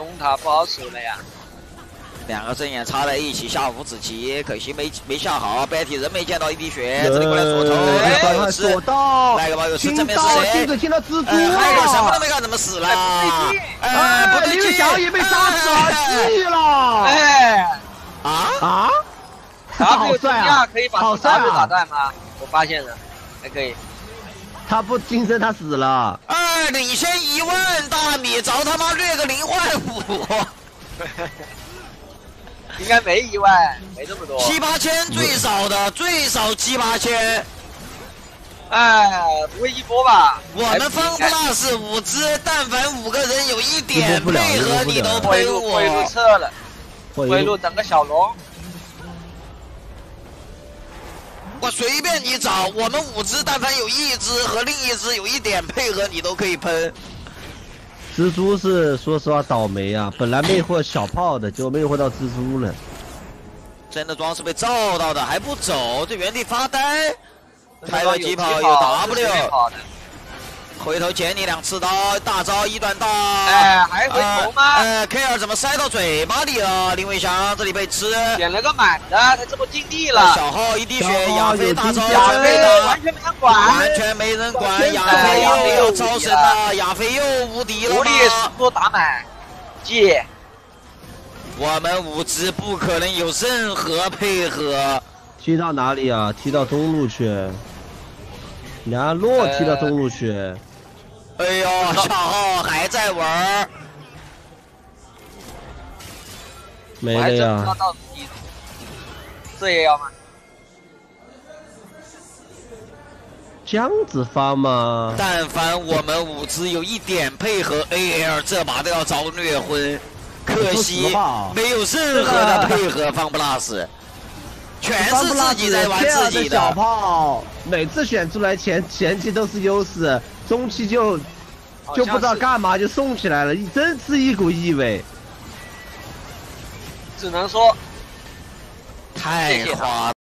攻塔不好受了呀。两个阵眼插在一起下五子棋，可惜没没下好，白体人没见到一滴血，这里过来左头，哎，锁到，来个保佑是正面是谁？亲自听到蜘蛛，还有什么都没干，怎么死了？哎，不对劲，小也被杀死了，气了，哎，啊？啊，好帅啊，可以把好帅打断吗？我发现了，还可以。他不晋升，他死了。二领先一万，大米找他妈掠个零换五。应该没一万，没这么多。七八千最少的，最少七八千。哎，不会一波吧？我们方 plus 五只，但凡五个人有一点配合，你都喷我回路撤了，回路等个小龙。我随便你找，我们五只，但凡有一只和另一只有一点配合，你都可以喷。蜘蛛是说实话倒霉啊，本来魅惑小炮的，结果魅惑到蜘蛛了。真的装是被照到的，还不走，在原地发呆。开了疾跑有 W，回头捡你两次刀，大招一段大。哎，还回头吗？呃，K 二怎么塞到嘴巴里了？林伟翔这里被吃，捡了个满的，他这不尽力了。小号一滴血，亚飞大招亚飞完全没人管，完全没人管。亚飞又要超神了，亚飞又无敌了。无力多打满，借。我们五只不可能有任何配合。踢到哪里啊？踢到中路去。梁洛踢到中路去。哎呦，小号还在玩没了呀。这也要吗？这样子发吗？但凡我们五只有一点配合，AL 这把都要遭虐昏。可惜没有任何的配合，方 plus。全是自己在玩自己的小炮，每次选出来前前期都是优势，中期就就不知道干嘛就送起来了，真是一股异味。只能说太花。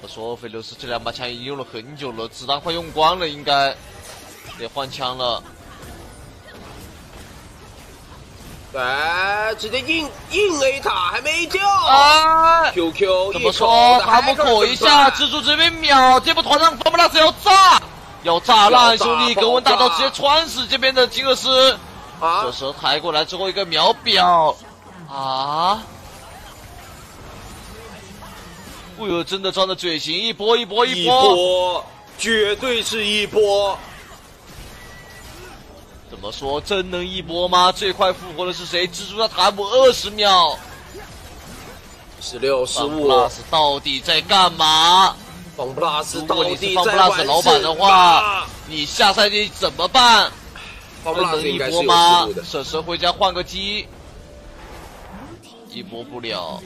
不说，费六十这两把枪已经用了很久了，子弹快用光了，应该得换枪了。哎，直接硬硬 A 塔还没掉啊！QQ 怎么说？他们躲一下，蜘蛛这边秒，这波团战方不拉斯要炸，要炸烂兄弟！格温大刀直接穿死这边的金克斯，这时候抬过来之后一个秒表啊！哎呦，真的装的嘴型，一波一波一波，绝对是一波。怎么说？真能一波吗？最快复活的是谁？蜘蛛的塔姆二十秒，十六十五。到底在干嘛？方布拉斯，如果你是方布拉斯老板的话，你下赛季怎么办？方布拉斯一波吗？舍蛇回家换个机，一波不了。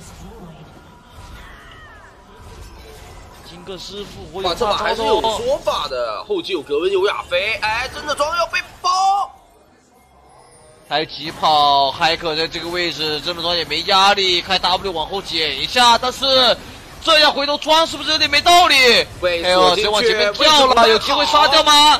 金克师傅，我这把还是有说法的。后期有格温，有亚飞，哎，真的装要。开疾跑，海可在这个位置，这么装也没压力。开 W 往后减一下，但是这样回头装是不是有点没道理？哎呦，谁往前面跳了？有机会杀掉吗？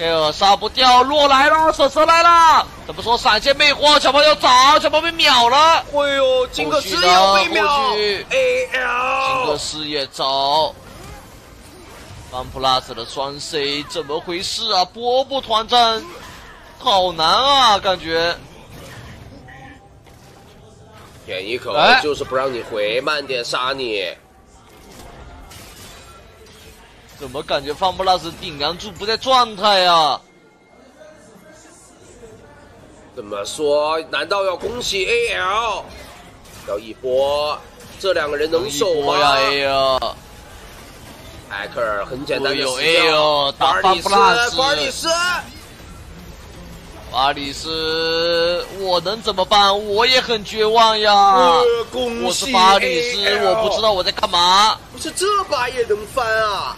哎呦，杀不掉，落来了，蛇蛇来了。怎么说？闪现魅惑，小朋友找，小朋友被秒了。哎呦，金克斯要被秒。金克斯也找。One Plus 的双 C 怎么回事啊？波波团战好难啊，感觉。舔一口就是不让你回，慢点杀你。怎么感觉 One Plus 顶梁柱不在状态啊？怎么说？难道要恭喜 AL？要一波？这两个人能守吗？呀 AL。艾克尔很简单的有 A 哦，打巴里斯，巴里斯，巴里斯，我能怎么办？我也很绝望呀！我是巴里斯，我不知道我在干嘛。不是这把也能翻啊！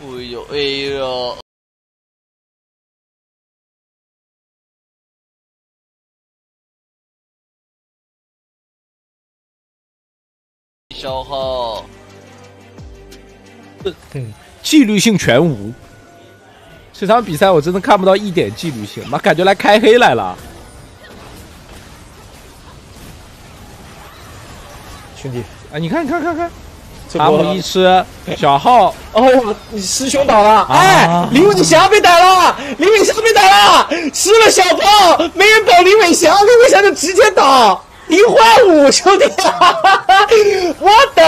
哎呦哎呦！消耗，对，纪律性全无。这场比赛我真的看不到一点纪律性，妈感觉来开黑来了。兄弟，啊，你看，看，看，看，阿姆一吃小号，哦呦，你师兄倒了！哎，林伟翔被逮了，林伟翔被逮了，吃了小炮，没人保林伟翔，林伟翔就直接倒，一换五，兄弟，What the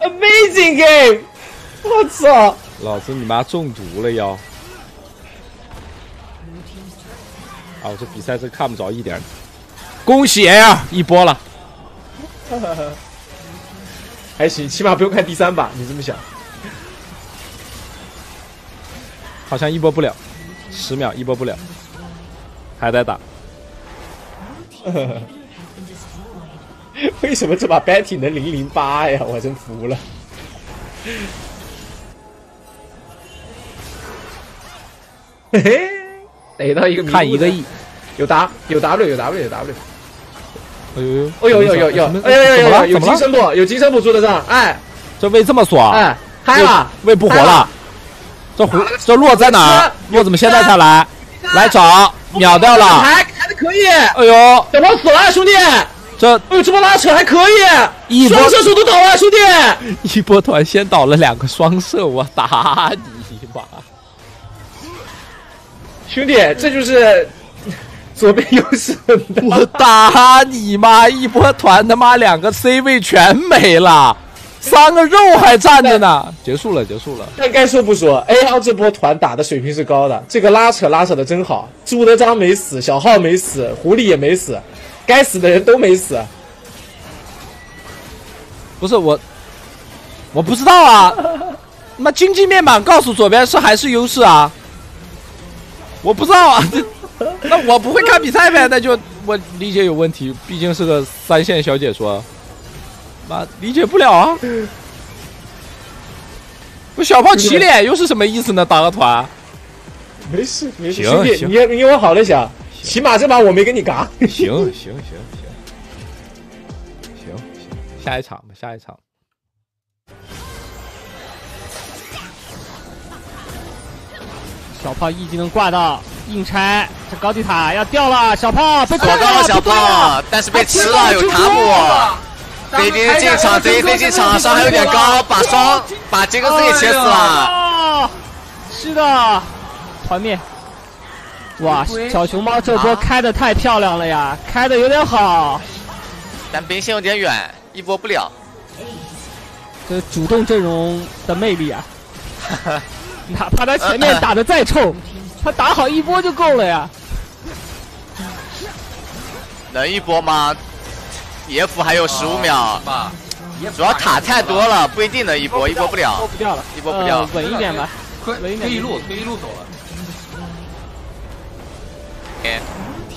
hell？Amazing game！我操！老子你妈中毒了要！啊，我这比赛是看不着一点。恭喜呀，一波了。还行，起码不用看第三把。你这么想？好像一波不了，十秒一波不了，还在打。为什么这把 Betty 能零零八呀？我真服了。嘿 嘿，逮到一个看一个亿，有 W 有 W 有 W 有 W。哎呦呦，哎呦呦呦呦，哎呦呦呦，有金身不？有金身不？住得上？哎，这位这么爽，哎，嗨了，位不活了。这胡这洛在哪？洛怎么现在才来？来找，秒掉了。还还的可以。哎呦，小猫死了，兄弟。这哎呦，这波拉扯还可以。双射手都倒了，兄弟。一波团先倒了两个双射，我打你妈！兄弟，这就是左边优势。我打你妈！一波团他妈两个 C 位全没了，三个肉还站着呢。结束了，结束了。但该说不说，AL 这波团打的水平是高的，这个拉扯拉扯的真好。朱德章没死，小号没死，狐狸也没死，该死的人都没死。不是我，我不知道啊。那经济面板告诉左边是还是优势啊？我不知道啊，那我不会看比赛呗，那就我理解有问题，毕竟是个三线小解说，妈理解不了啊！我小炮起脸又是什么意思呢？打个团？没事没事，兄弟，你你往好了想，起码这把我没跟你嘎。行行行行行行，下一场吧，下一场。小炮一技能挂到，硬拆，这高地塔要掉了，小炮被躲到了，小炮，但是被吃了，有塔姆。飞碟进场，飞碟进场，伤害有点高，把双把杰克斯给切死了。是的，团灭。哇，小熊猫这波开的太漂亮了呀，开的有点好，但兵线有点远，一波不了。这主动阵容的魅力啊！哪怕他前面打的再臭，他打好一波就够了呀。能一波吗？野辅还有十五秒，主要塔太多了，不一定能一波，一波不了，不掉了，一波不掉，稳一点吧，推推一路，推一路走了。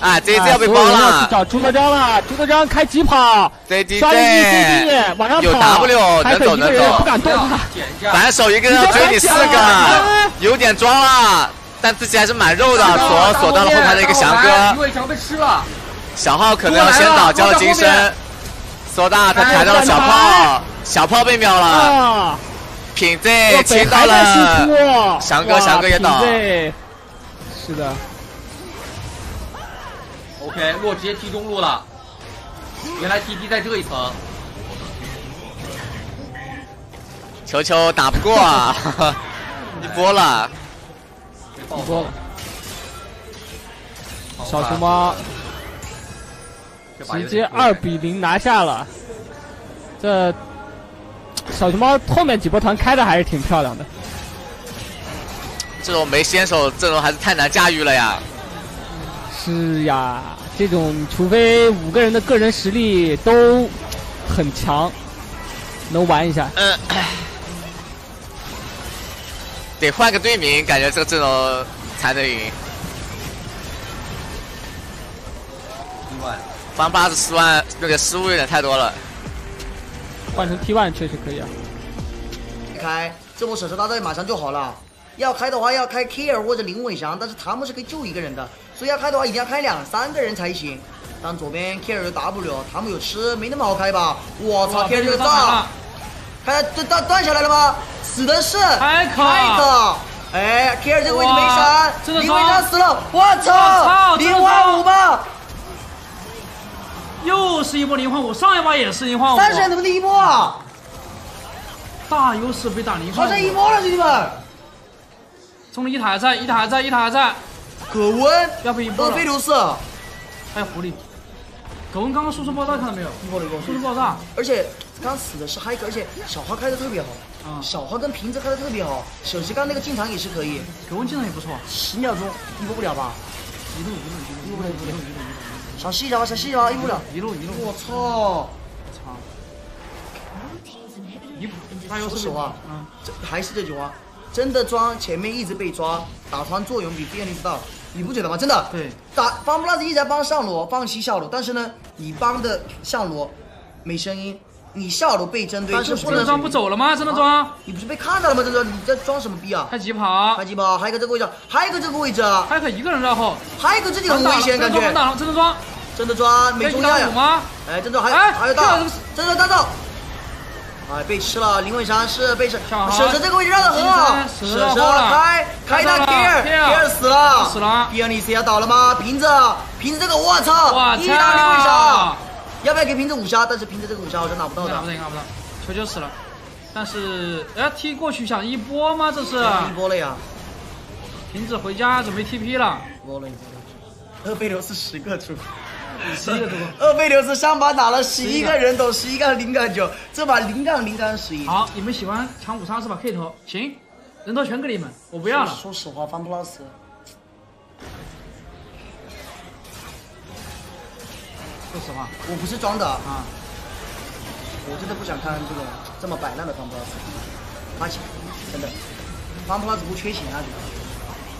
啊，这一次要被包了。去找朱德章了，朱德章开疾跑，这一刷一击，往上跑，有 W 能走能走，不敢动。反手一个人要追你四个，有点装了，但自己还是蛮肉的，锁锁到了后排的一个翔哥。小号可能要先倒，交了金身。索大他抬到了小炮，小炮被秒了。品 Z 清到了，翔哥翔哥也倒。是的。OK，洛直接踢中路了。原来 TP 在这一层。球球打不过，啊，一波了，一波了。小熊猫直接二比零拿下了。这小熊猫后面几波团开的还是挺漂亮的。这种没先手阵容还是太难驾驭了呀。是呀，这种除非五个人的个人实力都很强，能玩一下。嗯，得换个队名，感觉这个阵容才能赢。翻八十四万，那个失误有点太多了。换成 T one 确实可以啊。开这波手手大队马上就好了。要开的话要开 K 尔或者林伟翔，但是他们是可以救一个人的，所以要开的话一定要开两三个人才行。但左边 K 二有 W，他们有吃，没那么好开吧？我操，K 二炸了，开断断断下来了吗？死的是海可海可，哎，K 二这个位置没哇闪，真的林伟装山死了，我我操操，零换五吗？又是一波零换五，上一把也是零换五，三十人怎么第一波啊？大优势被打零好换五，像一波了，兄弟们。中了一塔还在，一塔还在，一塔还在，葛温，要被一波了。厄菲，留斯，还有狐狸。葛温刚刚输出爆炸看到没有？一波了一波，输出爆炸，而且刚死的是嗨克，而且小花开的特别好，啊。小花跟瓶子开的特别好，舍弃刚那个进场也是可以，葛温进场也不错，十秒钟一波不了吧？一路一路一路一路一路，一路一路，小细一下吧，小细一下吧，一波不了。一路一路，我操！操！离谱，大优势被说实话嗯，这还是这句话，真的装前面一直被抓，打团作用比菲尔尼斯大，你不觉得吗？真的。对，打方布拉斯一直在帮上罗，放弃下罗，但是呢，你帮的上罗没声音，你下罗被针对，但是不能真的装不走了吗？真的装，你不是被看到了吗？这个你在装什么逼啊？开疾跑开，疾跑，还有一个这个位置，还有一个这个位置啊，还可以一个人绕后，还有一个这里很危险，感觉真的装，真的装，没中下呀？打五吗？哎，真的还哎还有大这个，真的大招，哎，被吃了，林伟山是被吃，舍舍这个位置绕的很好，舍舍开开到开到 K 了尔 K K 尔尔死了，死了。比尔尼斯要倒了吗？瓶子瓶子这个我操，我一打林伟山，，要不要给瓶子五杀？但是瓶子这个五杀好像拿不到的。拿不，到，拿不到，球球死了。但是，哎，踢过去想一波吗？这是。一波了呀，瓶子回家准备 TP 了，一波了一波了，厄贝留斯十个出。十一个出厄贝留斯上把打了十一个人头，十一杠零杠九，这把零杠零杠十一。好，你们喜欢抢五杀是吧？K 头，行，人头全给你们，我不要了。说实话，方 plus，说实话我不是装的，啊，我真的不想看这种这么摆烂的方 plus，花钱，真的，方 plus 不缺钱啊，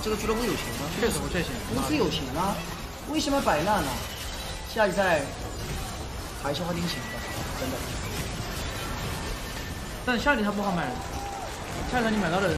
这个俱乐部有钱吗？确实不缺钱。公司有钱啊，为什么摆烂呢、下一赛还是花点钱吧，真的。但下一场不好买，下一场你买到的。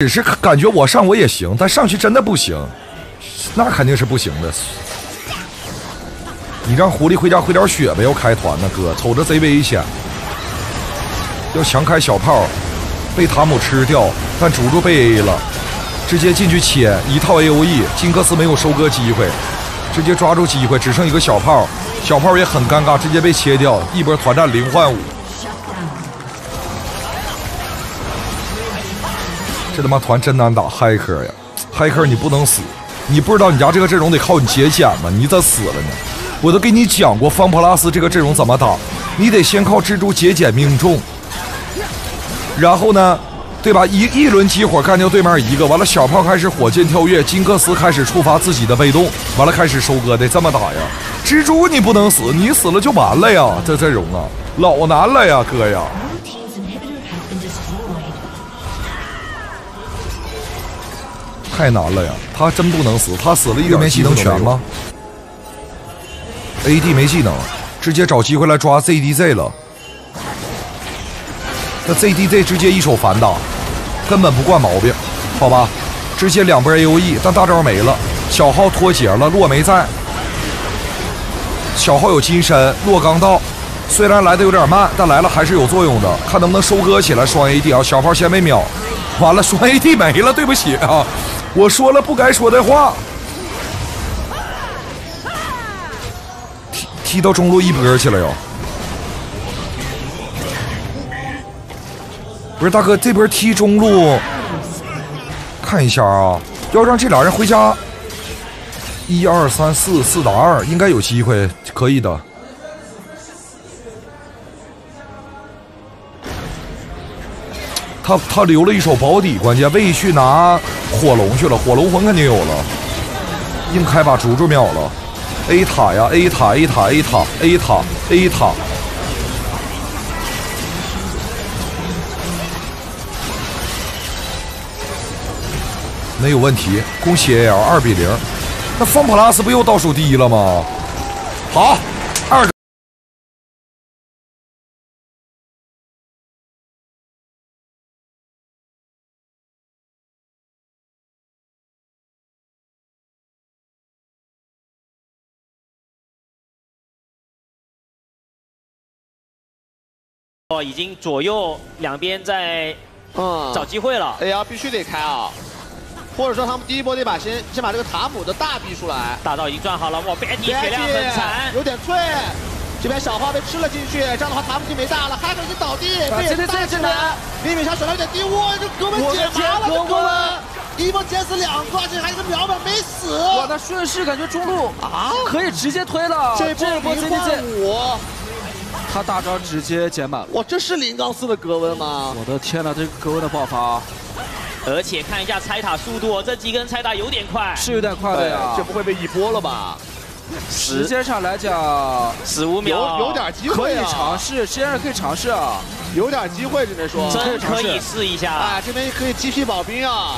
只是感觉我上我也行，但上去真的不行，那肯定是不行的。你让狐狸回家回点血呗，要开团呢，哥，瞅着贼危险。要强开小炮，被塔姆吃掉，但猪猪被 A 了，直接进去切一套 A O E，金克斯没有收割机会，直接抓住机会，只剩一个小炮，小炮也很尴尬，直接被切掉，一波团战零换五。这他妈团真难打，嗨客呀，嗨客你不能死，你不知道你家这个阵容得靠你节俭吗？你咋死了呢？我都给你讲过方普拉斯这个阵容怎么打，你得先靠蜘蛛节俭命中，然后呢，对吧？一一轮集火干掉对面一个，完了小炮开始火箭跳跃，金克斯开始触发自己的被动，完了开始收割，得这么打呀。蜘蛛你不能死，你死了就完了呀，这阵容啊，老难了呀，哥呀。太难了呀！他真不能死，他死了一点没技能全吗？AD 没技能，直接找机会来抓 ZDZ 了。那 ZDZ 直接一手反打，根本不惯毛病，好吧？直接两波 AOE，但大招没了，小号脱节了，洛没在。小号有金身，洛刚到，虽然来的有点慢，但来了还是有作用的，看能不能收割起来双 AD 啊！小炮先被秒，完了双 AD 没了，对不起啊，我说了不该说的话。踢踢到中路一波去了哟。不是大哥，这波踢中路，看一下啊，要让这俩人回家。一二三四四打二，应该有机会，可以的。他他留了一手保底，关键魏去拿火龙去了，火龙魂肯定有了，硬开把猪猪秒了，A 塔呀 A 塔 A 塔 A 塔 A 塔 A 塔，没有问题，恭喜 AL 二比零。那方 plus 不又倒数第一了吗？好，哦，已经左右两边在嗯找机会了。AL 必须得开啊，或者说他们第一波得把先先把这个塔姆的大逼出来。大招已经转好了，哇，Betty 血量很惨，有点脆。这边小花被吃了进去，这样的话塔姆就没大了，哈克已经倒地，啊被这这这这大起来。李敏祥手上有点低，哇，这哥们解麻了，这哥们一波捡死两个，这还有个秒本没死。哇，那顺势感觉中路啊可以直接推了，这波波零换五，他大招直接减满了。哇，这是零杠四的格温吗？我的天呐，这个格温的爆发。而且看一下拆塔速度，这几个人拆塔有点快，是有点快的呀。这不会被一波了吧？时间上来讲，十五秒，有有点机会可以尝试，时间上可以尝试啊，有点机会，只能说。真可以试一下。哎，这边可以击毙保兵啊，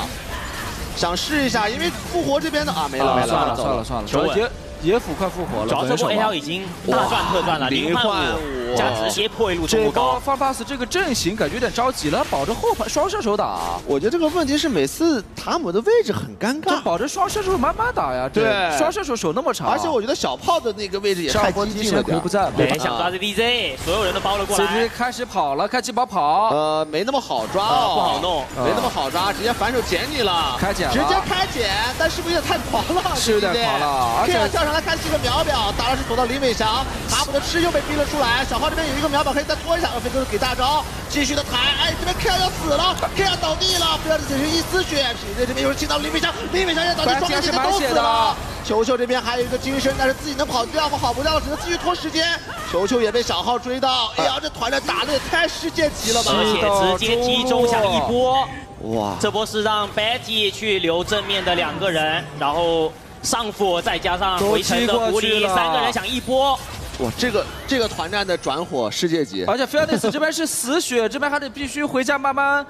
想试一下，因为复活这边的啊没了没了，算了算了算了，求稳野野辅快复活了，主要这波分手吧。AL 已经大赚特赚了，零换五加直接破一路冲这波不高。方 pass 这个阵型感觉有点着急了，保着后排双射手打，我觉得这个问题是每次塔姆的位置很尴尬，这保着双射手慢慢打呀，这对。双射手手那么长，而且我觉得小炮的那个位置也太上波提激进了点前回不在嘛，对，想抓 ZVZ，所有人都包了过来。直接开始跑了，开机跑跑，呃，没那么好抓啊哦，不好弄。没那么好抓，直接反手捡你了，开捡了。直接开捡，但是不是有点太狂了？是有点狂了而且上来看是个秒表，打的是躲到林伟翔，塔姆的吃又被逼了出来，小号这边有一个秒表可以再拖一下，飞哥给大招，继续的抬，哎，这边 K 要死了，K 要倒地了，不要只剩一丝血，匹队这边又是进到林伟翔，林伟翔也倒地，双方姐姐都死了。球球这边还有一个金身，但是自己能跑掉吗？跑不掉了，只能继续拖时间。球球也被小号追到，哎呀，这团战打的也太世界级了吧！而且直接击中想一波，哇，这波是让 Betty 去留正面的两个人，然后上辅再加上回城的狐狸，三个人想一波。哇，这个这个团战的转火世界级，而且菲尔内斯这边是死血，这边还得必须回家慢慢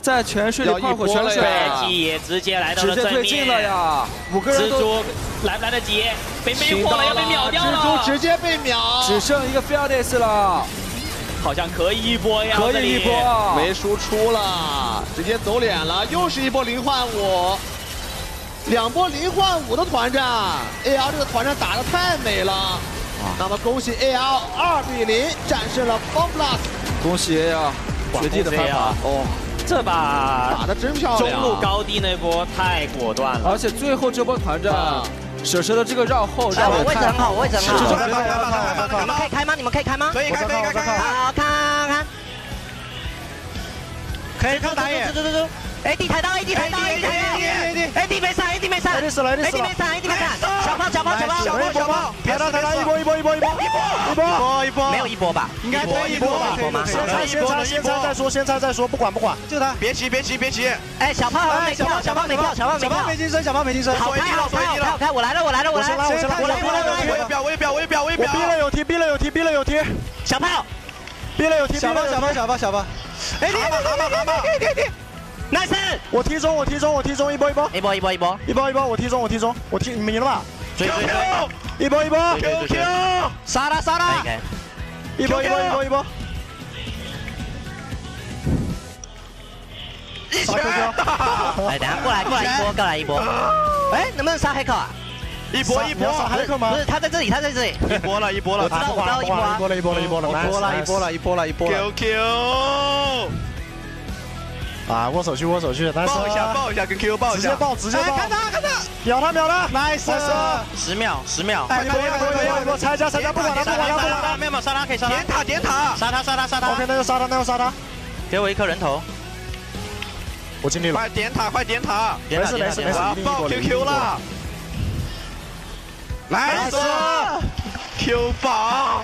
在泉水里泡会泉水。也直接来到了直接正推进了，呀，五个人都蜘蛛来不来得及？被魅惑了，要被秒掉了。蜘蛛，直接被秒，只剩一个菲尔内斯了，好像可以一波呀，可以一波，没输出了，直接走脸了，又是一波零换五，两波零换五的团战，AL 这个团战打的太美了。那么恭喜 AL 二比零战胜了 FunPlus，恭喜 AL，绝地的翻盘哦，这把打的真漂亮，中路高地那波太果断了，而且最后这波团战啊，舍舍的这个绕后哎，让我位置很好，我位置很好。是你们可以开吗？你们可以开吗？可以开可以开可以开好，看看。可以看打野走走走走。AD 抬刀，AD 抬刀，AD 抬刀，AD 没闪没闪，AD 死了，AD 死了没闪，AD 没闪。小炮，小炮，小炮，小炮小炮抬刀抬刀一波一波一波一波一波一波没有一波吧？应该多一波吧？先拆先拆先拆再说，先拆再说，不管不管，就他，别急别急别急。哎，小炮没跳，小炮没跳，小炮没跳。没金身，小炮没金身。好开，好开，好开，好开！我来了，我来了，我来了！我先拉，我先拉，我来，我来，我来！表，我也表，我也表，我也表。逼了有踢，逼了有踢，逼了有踢。小炮，逼了有踢，小炮小炮小炮小炮。哎，蛤蟆蛤蟆蛤蟆。nice！我踢中，我踢中，我踢中，一波一波，一波一波一波，一波一波，我踢中，我踢中，我踢，你们赢了吧？追追追！一波一波，Q Q，杀他杀他！一波一波一波一波。杀 QQ！哎，等下过来过来一波，过来一波。哎，能不能杀黑客啊？一波一波，杀黑客吗？不是，他在这里，他在这里。一波了，一波了，我知道，我知道一波啊。一波了，一波了，一波了，一波了，一波了，一波了，一波了。QQ。啊，握手去，握手去，来抱一下，抱一下，跟 QQ 抱一下，直接抱，直接抱，看他，看他，秒他，秒他，nice，十秒，十秒，哎，一波，一波，一波，一波，拆家，拆家，不管他，不管他，不管他，没有没有，杀他可以杀他，点塔，点塔，杀他，杀他，杀他，OK，那就杀他，那就杀他，给我一颗人头，我尽力了，快点塔，快点塔，没事没事没事，我要爆 QQ 了，来，Q 宝。